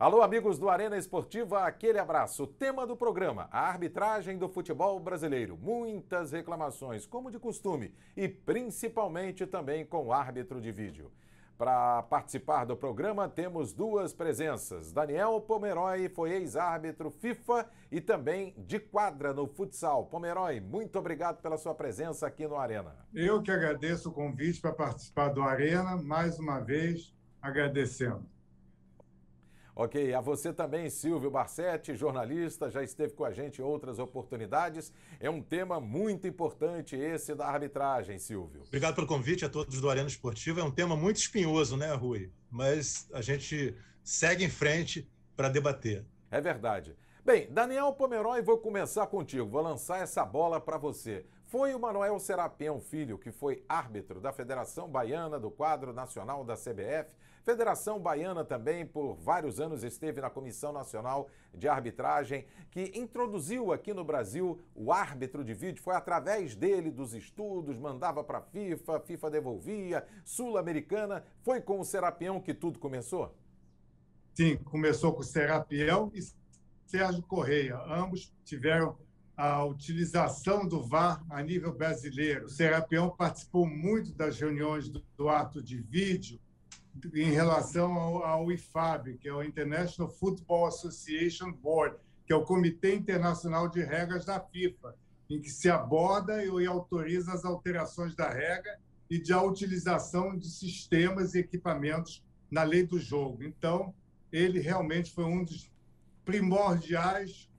Alô, amigos do Arena Esportiva, aquele abraço. Tema do programa: a arbitragem do futebol brasileiro. Muitas reclamações, como de costume, e principalmente também com o árbitro de vídeo. Para participar do programa, temos duas presenças. Daniel Pomeroy foi ex-árbitro FIFA e também de quadra no futsal. Pomeroy, muito obrigado pela sua presença aqui no Arena. Eu que agradeço o convite para participar do Arena, mais uma vez agradecendo. Ok, a você também, Silvio Barsetti, jornalista, já esteve com a gente em outras oportunidades. É um tema muito importante esse da arbitragem, Silvio. Obrigado pelo convite a todos do Arena Esportivo. É um tema muito espinhoso, né, Rui? Mas a gente segue em frente para debater. É verdade. Bem, Daniel Pomeroy, vou começar contigo. Vou lançar essa bola para você. Foi o Manuel Serapião Filho, que foi árbitro da Federação Baiana do Quadro Nacional da CBF. Federação Baiana também, por vários anos, esteve na Comissão Nacional de Arbitragem, que introduziu aqui no Brasil o árbitro de vídeo. Foi através dele, dos estudos, mandava para a FIFA, FIFA devolvia, Sul-Americana. Foi com o Serapião que tudo começou? Sim, começou com o Serapião e Sérgio Correia. Ambos tiveram a utilização do VAR a nível brasileiro. O Serapião participou muito das reuniões do, do ato de vídeo em relação ao, ao, IFAB, que é o International Football Association Board, que é o Comitê Internacional de Regras da FIFA, em que se aborda e autoriza as alterações da regra e de a utilização de sistemas e equipamentos na lei do jogo. Então, ele realmente foi um dos primordiais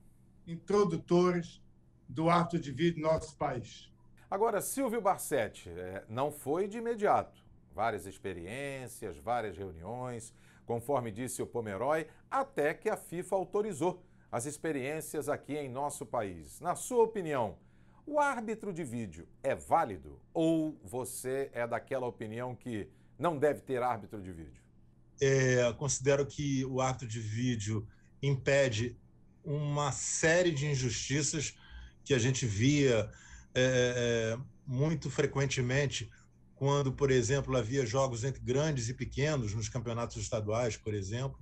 introdutores do ato de vida em nosso país. Agora, Silvio Barsetti, é, não foi de imediato. Várias experiências, várias reuniões, conforme disse o Pomeroy, até que a FIFA autorizou as experiências aqui em nosso país. Na sua opinião, o árbitro de vídeo é válido ou você é daquela opinião que não deve ter árbitro de vídeo? É, considero que o árbitro de vídeo impede uma série de injustiças que a gente via é, é, muito frequentemente quando, por exemplo, havia jogos entre grandes e pequenos nos campeonatos estaduais, por exemplo.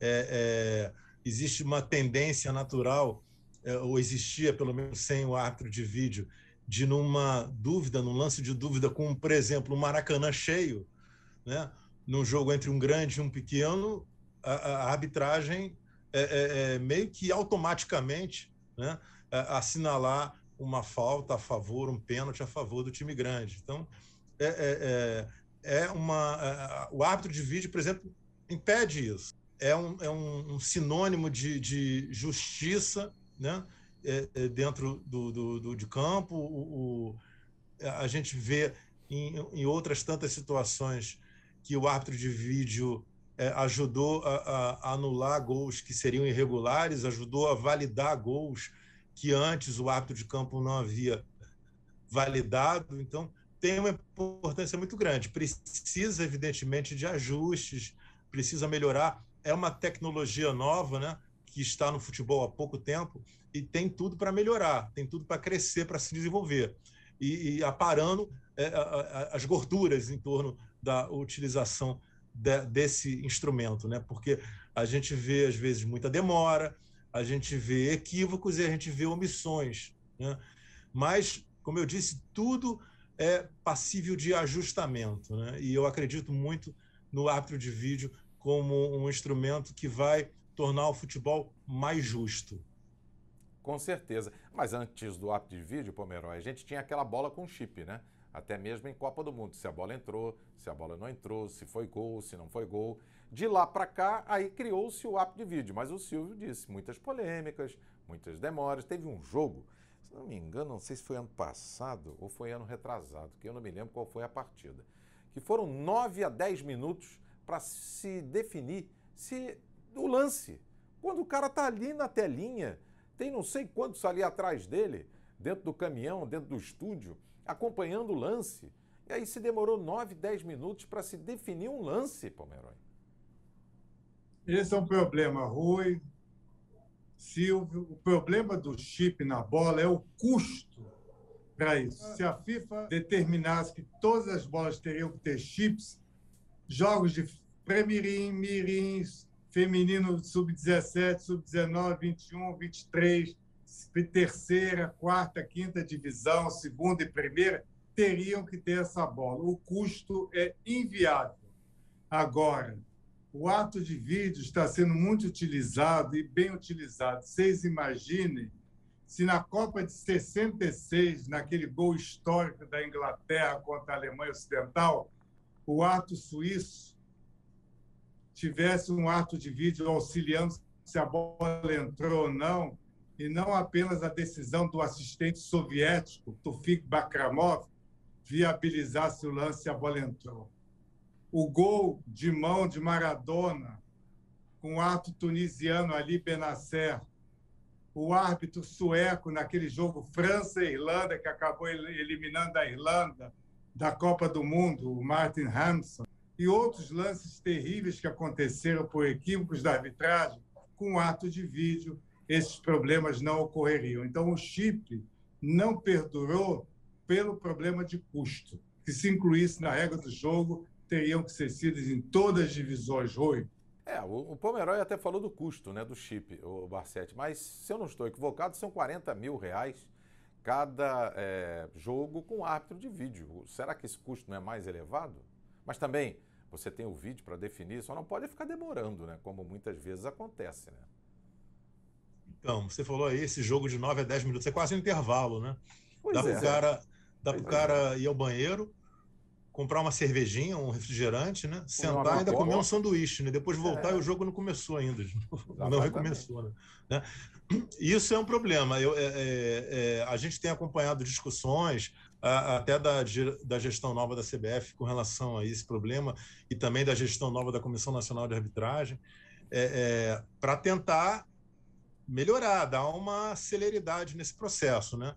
É, é existe uma tendência natural, é, ou existia pelo menos sem o árbitro de vídeo, de numa dúvida, num lance de dúvida, com, por exemplo, o Maracanã cheio, né? num jogo entre um grande e um pequeno, a, a arbitragem é, é, é meio que automaticamente né, assinalar uma falta a favor, um pênalti a favor do time grande. Então, é, é, é, é uma. É, o árbitro de vídeo, por exemplo, impede isso. É um, é um, sinônimo de, de justiça né, é, dentro do, do, do, de campo. O, o, a gente vê em, em outras tantas situações que o árbitro de vídeo ajudou a, a, anular gols que seriam irregulares, ajudou a validar gols que antes o árbitro de campo não havia validado. Então, tem uma importância muito grande. Precisa, evidentemente, de ajustes, precisa melhorar. É uma tecnologia nova, né? Que está no futebol há pouco tempo e tem tudo para melhorar, tem tudo para crescer, para se desenvolver. E, e aparando é, a, a, as gorduras em torno da utilização de, desse instrumento, né? Porque a gente vê, às vezes, muita demora, a gente vê equívocos e a gente vê omissões. Né? Mas, como eu disse, tudo é passível de ajustamento. Né? E eu acredito muito no árbitro de vídeo como um instrumento que vai tornar o futebol mais justo. Com certeza. Mas antes do árbitro de vídeo, Pomeroy, a gente tinha aquela bola com chip, né? até mesmo em Copa do Mundo, se a bola entrou, se a bola não entrou, se foi gol, se não foi gol. De lá para cá, aí criou-se o app de vídeo, mas o Silvio disse, muitas polêmicas, muitas demoras. Teve um jogo, se não me engano, não sei se foi ano passado ou foi ano retrasado, que eu não me lembro qual foi a partida, que foram 9 a 10 minutos para se definir se o lance. Quando o cara tá ali na telinha, tem não sei quantos ali atrás dele, dentro do caminhão, dentro do estúdio, acompanhando o lance. E aí se demorou 9, 10 minutos para se definir um lance, Pomeroy. Esse é um problema, Rui, Silvio. O problema do chip na bola é o custo para isso. Se a FIFA determinasse que todas as bolas teriam que ter chips, jogos de Premirim, Mirins, feminino sub-17, sub-19, 21, 23, terceira, quarta, quinta divisão, segunda e primeira, teriam que ter essa bola. O custo é inviável. Agora, o ato de vídeo está sendo muito utilizado e bem utilizado. Vocês imaginem se na Copa de 66, naquele gol histórico da Inglaterra contra a Alemanha Ocidental, o ato suíço tivesse um ato de vídeo auxiliando se a bola entrou ou não, e não apenas a decisão do assistente soviético, Tufik Bakramov, viabilizasse o lance e a bola entrou. O gol de mão de Maradona, com o ato tunisiano ali, Benacer, o árbitro sueco naquele jogo França e Irlanda, que acabou eliminando a Irlanda da Copa do Mundo, o Martin Hampson, e outros lances terríveis que aconteceram por equívocos da arbitragem, com o ato de vídeo, esses problemas não ocorreriam. Então, o chip não perdurou pelo problema de custo, que se incluísse na regra do jogo, teriam que ser sidos em todas as divisões, Rui. É, o, o Pomeroy até falou do custo né, do chip, o Barcetti, mas se eu não estou equivocado, são 40 mil reais cada é, jogo com árbitro de vídeo. Será que esse custo não é mais elevado? Mas também você tem o vídeo para definir, só não pode ficar demorando, né? Como muitas vezes acontece, né? Então, você falou aí, esse jogo de 9 a 10 minutos, é quase um intervalo, né? Pois dá é. pro cara, dá Pois pro é. cara ir ao banheiro, comprar uma cervejinha, um refrigerante, né? Sentar e ainda comer um sanduíche, né? Depois voltar É. e o jogo não começou ainda. novo. Não Exatamente. recomeçou, né? Né? Isso é um problema. Eu, é, é, é, a gente tem acompanhado discussões a- até da, da gestão nova da CBF com relação a esse problema e também da gestão nova da Comissão Nacional de Arbitragem para tentar melhorar, dar uma celeridade nesse processo, né?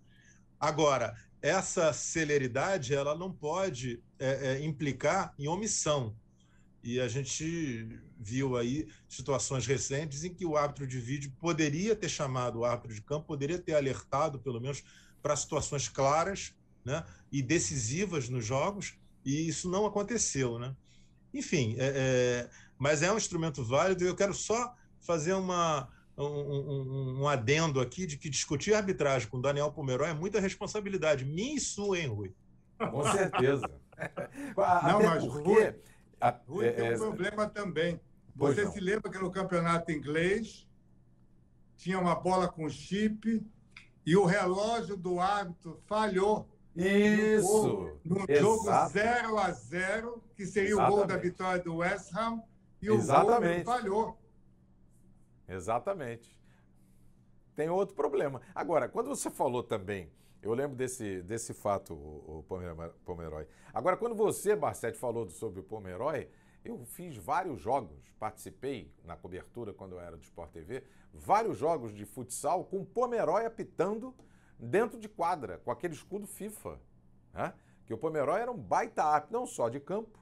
Agora, essa celeridade ela não pode é, é, implicar em omissão. E a gente viu aí situações recentes em que o árbitro de vídeo poderia ter chamado o árbitro de campo, poderia ter alertado, pelo menos, para situações claras né, e decisivas nos jogos, e isso não aconteceu. Né? Enfim, é, é, mas é um instrumento válido, e eu quero só fazer uma, um, um- um adendo aqui de que discutir arbitragem com Daniel Pomeroy é muita responsabilidade. Minha e sua, hein, Rui? Com certeza. Não, mas porque... a- Rui, é- tem um é- problema também. Você não. se lembra que no campeonato inglês tinha uma bola com chip e o relógio do árbitro falhou. Isso! Exato. jogo 0 a 0 que seria o gol da Exatamente. vitória do West Ham, e o Exatamente. gol falhou. Exatamente. Tem outro problema. Agora, quando você falou também, eu lembro desse, desse fato, o, o Pomer- Pomeroy. Agora, quando você, Barcetti, falou sobre o Pomeroy, eu fiz vários jogos, participei na cobertura quando eu era do Sport TV, vários jogos de futsal com o Pomeroy apitando dentro de quadra, com aquele escudo FIFA. Né? Que o Pomeroy era um baita árbitro, não só de campo,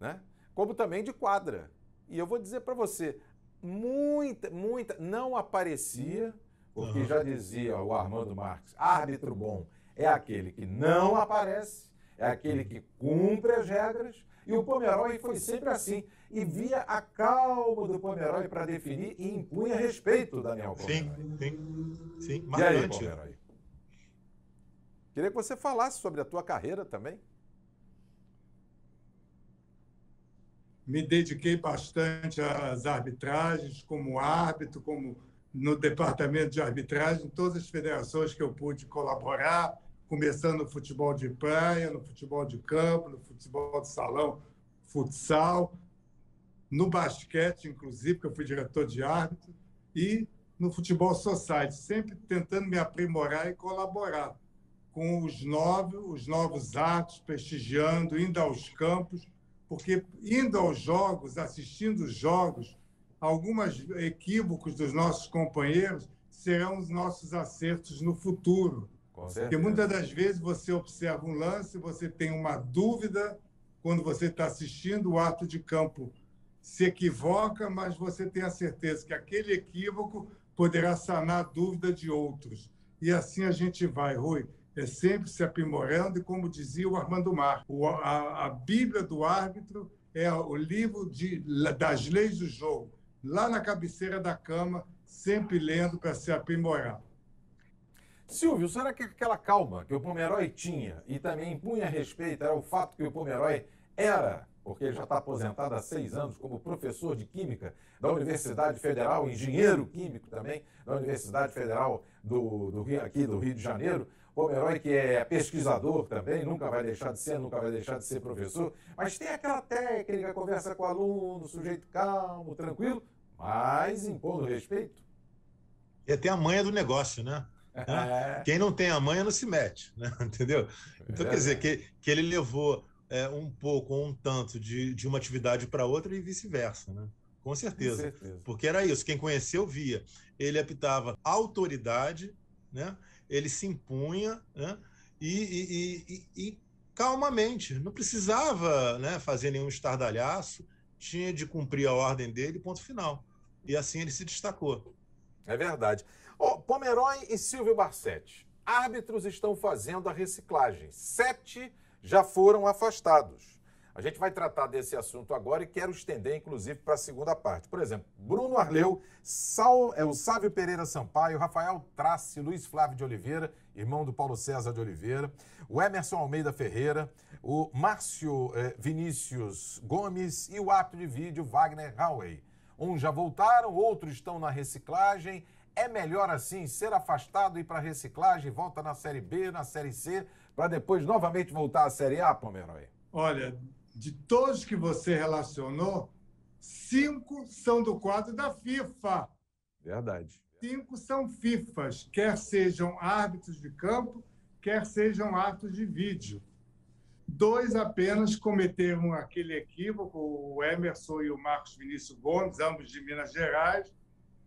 né? como também de quadra. E eu vou dizer para você, muita, muita, não aparecia, porque Uhum. já dizia o Armando Marques, árbitro bom é aquele que não aparece, é aquele que cumpre as regras, e o Pomeroy foi sempre assim, e via a calma do Pomeroy para definir e impunha respeito, Daniel Sim, Pomeroy. sim, sim. E aí. Pomeroy? Queria que você falasse sobre a tua carreira também. Me dediquei bastante às arbitragens, como árbitro, como no departamento de arbitragem, em todas as federações que eu pude colaborar, começando no futebol de praia, no futebol de campo, no futebol de salão, futsal, no basquete, inclusive, porque eu fui diretor de árbitro, e no futebol society, sempre tentando me aprimorar e colaborar com os novos, os novos atos, prestigiando, indo aos campos, porque indo aos jogos, assistindo os jogos, alguns equívocos dos nossos companheiros serão os nossos acertos no futuro. Porque muitas das vezes você observa um lance, você tem uma dúvida quando você está assistindo o ato de campo se equivoca, mas você tem a certeza que aquele equívoco poderá sanar a dúvida de outros. E assim a gente vai, Rui. É sempre se aprimorando, e como dizia o Armando Mar, a, a Bíblia do árbitro é o livro de, das leis do jogo. Lá na cabeceira da cama, sempre lendo para se aprimorar. Silvio, será que aquela calma que o Pomeroy tinha e também impunha respeito era o fato que o Pomeroy era, porque ele já está aposentado há seis anos como professor de Química da Universidade Federal, engenheiro químico também, da Universidade Federal do, do Rio, aqui do Rio de Janeiro, Pomeroy, que é pesquisador também, nunca vai deixar de ser, nunca vai deixar de ser professor, mas tem aquela técnica, conversa com o aluno, sujeito calmo, tranquilo, mas impondo respeito. E até a manha do negócio, né? É. Quem não tem a manha não se mete, né? entendeu? Então, é. quer dizer, que, que ele levou é, um pouco ou um tanto de, de uma atividade para outra e vice-versa, né? Com certeza. Com certeza. Porque era isso, quem conheceu via. Ele apitava autoridade, né? ele se impunha né? e, e, e, e calmamente, não precisava né, fazer nenhum estardalhaço, tinha de cumprir a ordem dele, ponto final. E assim ele se destacou. É verdade. Oh, Pomeroy e Silvio Barsetti, árbitros estão fazendo a reciclagem. Sete já foram afastados. A gente vai tratar desse assunto agora e quero estender, inclusive, para a segunda parte. Por exemplo, Bruno Arleu, Sal, é, o Sávio Pereira Sampaio, Rafael Trace, Luiz Flávio de Oliveira, irmão do Paulo César de Oliveira, o Emerson Almeida Ferreira, o Márcio é, Vinícius Gomes e o ato de vídeo Wagner Howey. Uns já voltaram, outros estão na reciclagem. É melhor assim ser afastado e ir para reciclagem, volta na Série B, na Série C, para depois novamente voltar à Série A, Pomeroy? Olha, de todos que você relacionou, cinco são do quadro da FIFA. Verdade. Cinco são FIFAs, quer sejam árbitros de campo, quer sejam atos de vídeo. Dois apenas cometeram aquele equívoco, o Emerson e o Marcos Vinícius Gomes, ambos de Minas Gerais,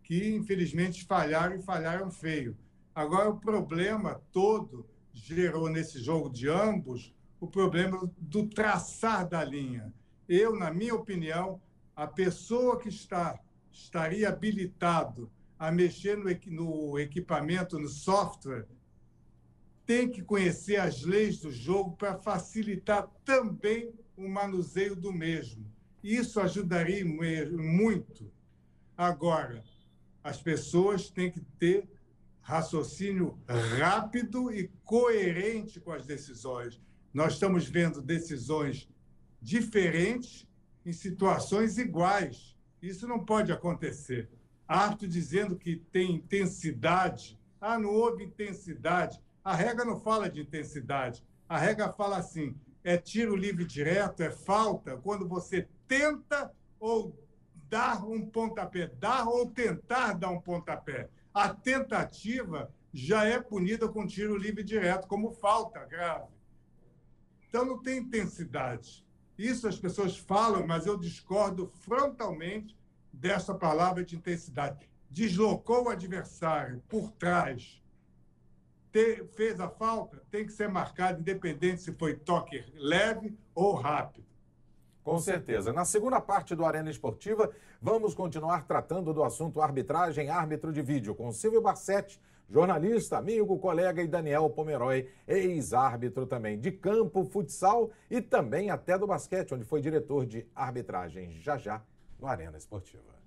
que infelizmente falharam e falharam feio. Agora, o problema todo gerou nesse jogo de ambos o problema do traçar da linha. Eu, na minha opinião, a pessoa que está estaria habilitado a mexer no, no equipamento, no software, tem que conhecer as leis do jogo para facilitar também o manuseio do mesmo. Isso ajudaria muito. Agora, as pessoas têm que ter raciocínio rápido e coerente com as decisões. Nós estamos vendo decisões diferentes em situações iguais. Isso não pode acontecer. Arto dizendo que tem intensidade. Ah, não houve intensidade. A regra não fala de intensidade. A regra fala assim: é tiro livre direto, é falta quando você tenta ou dar um pontapé, dar ou tentar dar um pontapé. A tentativa já é punida com tiro livre direto, como falta grave. Então, não tem intensidade. Isso as pessoas falam, mas eu discordo frontalmente dessa palavra de intensidade. Deslocou o adversário por trás, fez a falta, tem que ser marcado, independente se foi toque leve ou rápido. Com certeza. Na segunda parte do Arena Esportiva, vamos continuar tratando do assunto arbitragem, árbitro de vídeo, com Silvio Barsetti, jornalista, amigo, colega, e Daniel Pomeroy, ex-árbitro também de campo, futsal e também até do basquete, onde foi diretor de arbitragem já já no Arena Esportiva.